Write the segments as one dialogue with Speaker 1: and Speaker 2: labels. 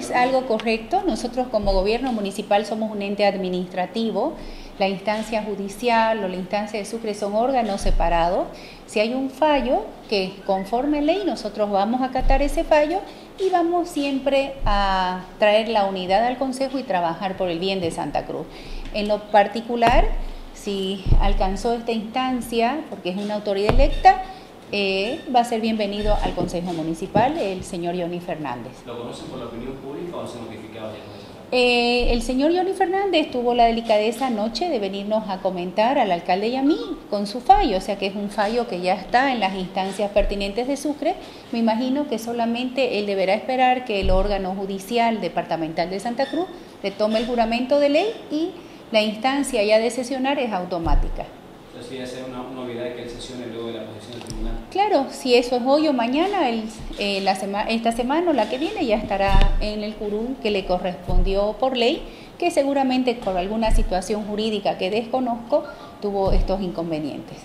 Speaker 1: es algo correcto. Nosotros como gobierno municipal somos un ente administrativo. La instancia judicial o la instancia de Sucre son órganos separados. Si hay un fallo que conforme ley, nosotros vamos a acatar ese fallo y vamos siempre a traer la unidad al Consejo y trabajar por el bien de Santa Cruz. En lo particular, si alcanzó esta instancia, porque es una autoridad electa, eh, va a ser bienvenido al Consejo Municipal el señor Johnny Fernández.
Speaker 2: ¿Lo conocen por la opinión pública o se esa
Speaker 1: eh, el señor Johnny Fernández tuvo la delicadeza anoche de venirnos a comentar al alcalde y a mí con su fallo, o sea que es un fallo que ya está en las instancias pertinentes de Sucre. Me imagino que solamente él deberá esperar que el órgano judicial departamental de Santa Cruz le tome el juramento de ley y la instancia ya de sesionar es automática.
Speaker 2: Entonces, ya una novedad que él sesione luego de la posición del tribunal.
Speaker 1: Claro, si eso es hoy o mañana, eh, la esta semana o la que viene ya estará en el curul que le correspondió por ley, que seguramente por alguna situación jurídica que desconozco tuvo estos inconvenientes.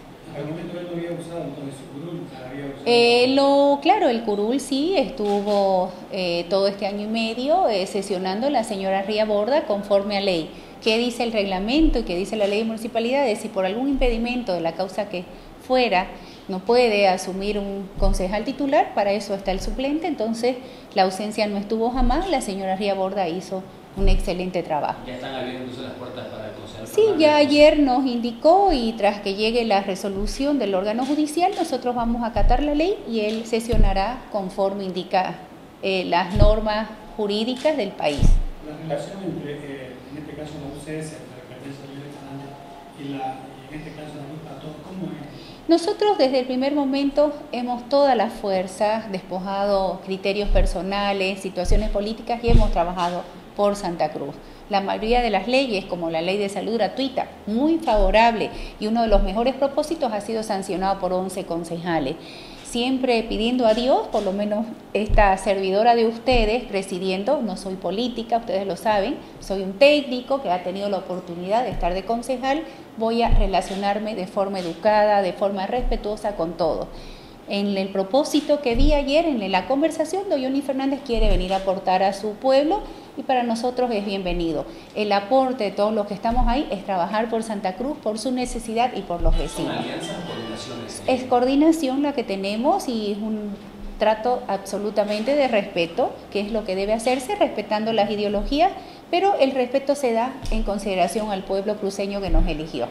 Speaker 1: Eh, lo, claro, el curul sí estuvo eh, todo este año y medio eh, sesionando la señora Ría Borda conforme a ley. ¿Qué dice el reglamento y qué dice la ley de municipalidades? Si por algún impedimento de la causa que fuera no puede asumir un concejal titular, para eso está el suplente, entonces la ausencia no estuvo jamás, la señora Ría Borda hizo un excelente trabajo.
Speaker 2: ¿Ya están abriendo las puertas para el concejal?
Speaker 1: Sí, ya ayer nos indicó y tras que llegue la resolución del órgano judicial, nosotros vamos a acatar la ley y él sesionará conforme indica eh, las normas jurídicas del país.
Speaker 3: La relación entre, eh, en este caso, la UCS, la alcaldesa y la, en este caso la ¿cómo es?
Speaker 1: Nosotros desde el primer momento hemos toda la fuerza, despojado criterios personales, situaciones políticas y hemos trabajado por Santa Cruz. La mayoría de las leyes, como la ley de salud gratuita, muy favorable y uno de los mejores propósitos ha sido sancionado por 11 concejales siempre pidiendo a Dios, por lo menos esta servidora de ustedes, presidiendo, no soy política, ustedes lo saben, soy un técnico que ha tenido la oportunidad de estar de concejal, voy a relacionarme de forma educada, de forma respetuosa con todos. En el propósito que vi ayer en la conversación, Doyoni Fernández quiere venir a aportar a su pueblo y para nosotros es bienvenido. El aporte de todos los que estamos ahí es trabajar por Santa Cruz, por su necesidad y por los vecinos. Es coordinación la que tenemos y es un trato absolutamente de respeto, que es lo que debe hacerse, respetando las ideologías, pero el respeto se da en consideración al pueblo cruceño que nos eligió.